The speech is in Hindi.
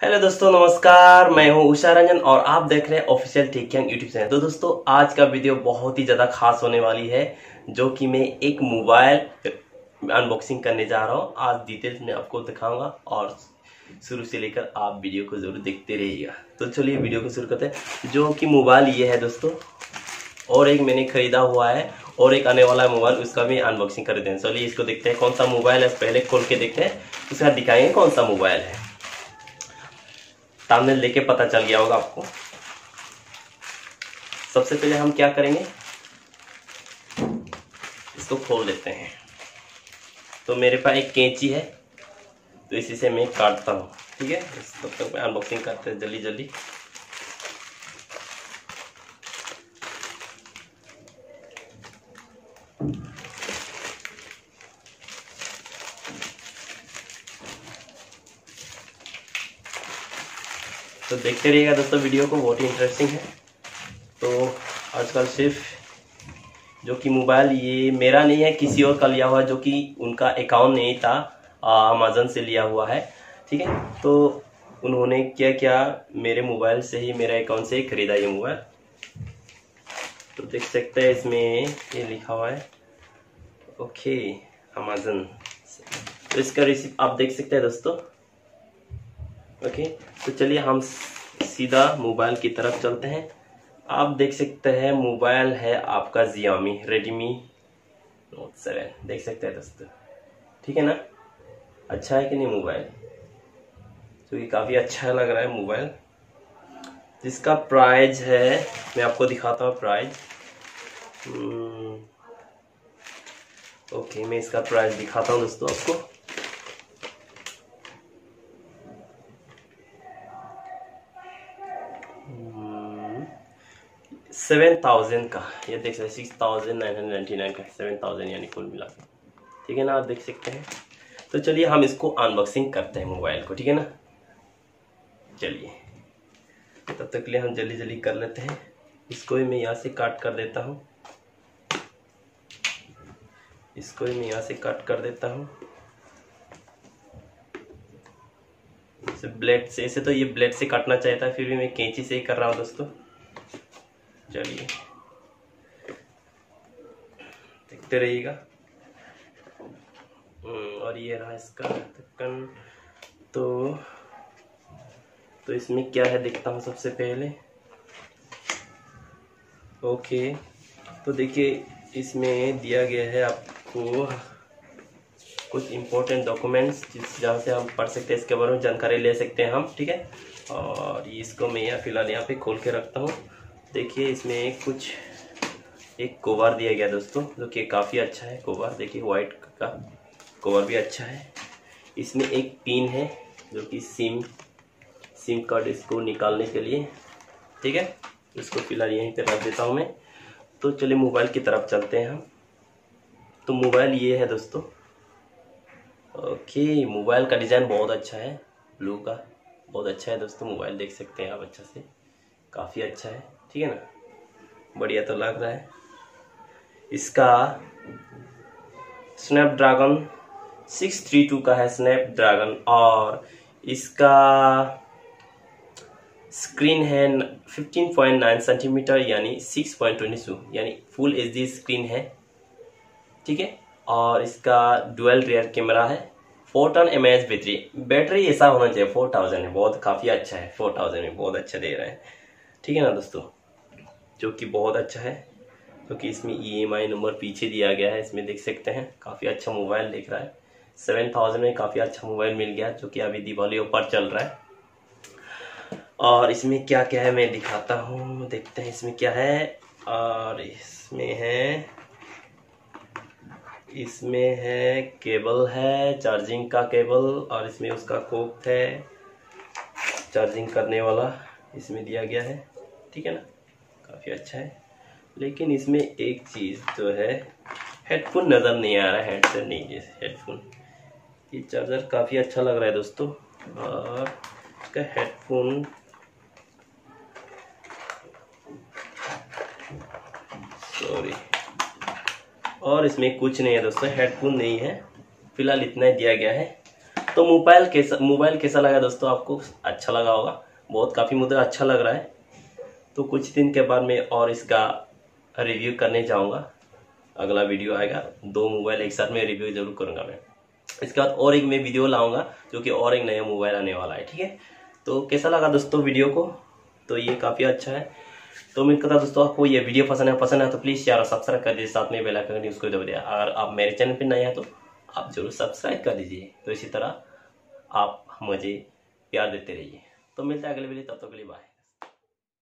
हेलो दोस्तों, नमस्कार। मैं हूँ उषा रंजन और आप देख रहे हैं ऑफिशियल यंग यूट्यूब चैनल। तो दोस्तों, आज का वीडियो बहुत ही ज़्यादा खास होने वाली है, जो कि मैं एक मोबाइल अनबॉक्सिंग करने जा रहा हूँ। आज डिटेल्स में आपको दिखाऊँगा और शुरू से लेकर आप वीडियो को ज़रूर देखते रहिएगा। तो चलिए वीडियो को शुरू करते हैं। जो कि मोबाइल ये है दोस्तों, और एक मैंने खरीदा हुआ है, और एक आने वाला मोबाइल, उसका भी अनबॉक्सिंग कर देते हैं। चलिए इसको देखते हैं, कौन सा मोबाइल है? पहले खोल के देखते हैं, उसके दिखाएँगे कौन सा मोबाइल है। सामने लेके पता चल गया होगा आपको। सबसे पहले हम क्या करेंगे? इसको खोल देते हैं। तो मेरे पास एक कैंची है तो इसी से मैं काटता हूँ, ठीक है? तब तक मैं अनबॉक्सिंग करते हैं जल्दी जल्दी तो देखते रहिएगा दोस्तों, वीडियो को, बहुत ही इंटरेस्टिंग है। तो आजकल सिर्फ़ जो कि मोबाइल, ये मेरा नहीं है, किसी और का लिया हुआ, जो कि उनका अकाउंट नहीं था अमेजन से लिया हुआ है, ठीक है? तो उन्होंने क्या क्या मेरे मोबाइल से ही, मेरे अकाउंट से ही खरीदा ये मोबाइल? तो देख सकते हैं, इसमें ये लिखा हुआ है। ओके अमेजन तो इसका रिसिप्ट आप देख सकते हैं दोस्तों। ओके तो चलिए हम सीधा मोबाइल की तरफ़ चलते हैं। आप देख सकते हैं, मोबाइल है आपका जियामी रेडमी नोट सेवन देख सकते हैं दोस्तों। ठीक है ना? अच्छा है कि नहीं मोबाइल? तो ये काफ़ी अच्छा लग रहा है मोबाइल। जिसका प्राइज है, मैं आपको दिखाता हूँ प्राइज ओके मैं इसका प्राइस दिखाता हूँ दोस्तों आपको। सेवन थाउज़ेंड का। ये देख सकते six thousand nine hundred ninety nine का सेवन थाउज़ेंड यानी कुल मिला के। ठीक है ना, आप देख सकते हैं। तो चलिए, हम इसको अनबॉक्सिंग करते हैं मोबाइल को, ठीक है ना? चलिए। तब तक के लिए हम जल्दी जल्दी कर लेते हैं। इसको भी मैं यहाँ से काट कर देता हूँ। इसको भी मैं यहाँ से काट कर देता हूँ। ब्लेड से ऐसे तो ये ब्लेड से काटना चाहिए था फिर भी मैं कैंची से ही कर रहा हूँ दोस्तों। चलिए। देखते रहिएगा। हम्म, और ये रहा इसका ढक्कन तो तो इसमें क्या है देखता हूँ सबसे पहले। ओके तो देखिए इसमें दिया गया है आपको कुछ इम्पोर्टेंट डॉक्यूमेंट्स जिस जहाँ से हम पढ़ सकते हैं इसके बारे में जानकारी ले सकते हैं हम ठीक है? और इसको मैं यहाँ फ़िलहाल यहाँ पे खोल के रखता हूँ। देखिए, इसमें कुछ, एक कोवर दिया गया दोस्तों, जो कि काफ़ी अच्छा है कोवर। देखिए वाइट का कोवर भी अच्छा है। इसमें एक पिन है, जो कि सिम सिम कार्ड इसको निकालने के लिए। ठीक है? इसको फ़िलहाल यहीं पर रख देता हूँ मैं। तो चलिए मोबाइल की तरफ़ चलते हैं हम। तो मोबाइल ये है दोस्तों। ओके मोबाइल का डिज़ाइन बहुत अच्छा है। ब्लू का बहुत अच्छा है दोस्तों मोबाइल देख सकते हैं आप अच्छा से। काफ़ी अच्छा है। ठीक है ना, बढ़िया तो लग रहा है। इसका स्नैपड्रैगन सिक्स थ्री टू का है स्नैपड्रैगन और इसका स्क्रीन है फिफ्टीन पॉइंट नाइन सेंटीमीटर यानी सिक्स पॉइंट ट्वेंटी टू यानी फुल एच डी स्क्रीन है। ठीक है? और इसका डुअल रियर कैमरा है। Four ton M H battery battery ऐसा होना चाहिए फोर थाउज़ेंड है, बहुत काफ़ी अच्छा है फोर थाउज़ेंड में बहुत अच्छा दे रहा है। ठीक है ना दोस्तों? जो कि बहुत अच्छा है, क्योंकि तो इसमें ईएमआई नंबर पीछे दिया गया है, इसमें देख सकते हैं, काफ़ी अच्छा मोबाइल दिख रहा है। सेवन थाउज़ेंड में काफ़ी अच्छा मोबाइल मिल गया, जो कि अभी दिवाली ऊपर चल रहा है। और इसमें क्या क्या है मैं दिखाता हूँ, देखते हैं इसमें क्या है। और इसमें है इसमें है केबल है, चार्जिंग का केबल, और इसमें उसका कोक है, चार्जिंग करने वाला, इसमें दिया गया है, ठीक है ना? काफ़ी अच्छा है। लेकिन इसमें एक चीज़ जो है हेडफोन नज़र नहीं आ रहा है हेड से नहीं, जैसे हेडफोन ये चार्जर काफ़ी अच्छा लग रहा है दोस्तों, और इसका हेडफोन सॉरी और इसमें कुछ नहीं है दोस्तों हेडफोन नहीं है। फ़िलहाल इतना ही दिया गया है। तो मोबाइल कैसा मोबाइल कैसा लगा दोस्तों आपको? अच्छा लगा होगा। बहुत काफ़ी मुझे अच्छा लग रहा है। तो कुछ दिन के बाद मैं और इसका रिव्यू करने जाऊँगा। अगला वीडियो आएगा। दो मोबाइल एक साथ में रिव्यू ज़रूर करूँगा मैं। इसके बाद और एक मैं वीडियो लाऊँगा, जो कि और एक नया मोबाइल आने वाला है, ठीक है? तो कैसा लगा दोस्तों वीडियो को? तो ये काफ़ी अच्छा है। तो उम्मीद करता दोस्तों आपको ये वीडियो पसंद है पसंद है तो प्लीज़ यार सब्सक्राइब कर दीजिए। साथ में बेल आइकन उसको दबा दिया अगर आप मेरे चैनल पर नए हैं तो आप ज़रूर सब्सक्राइब कर दीजिए। तो इसी तरह आप मुझे प्यार देते रहिए। तो मिलते हैं अगले वीडियो तब तक के लिए बाय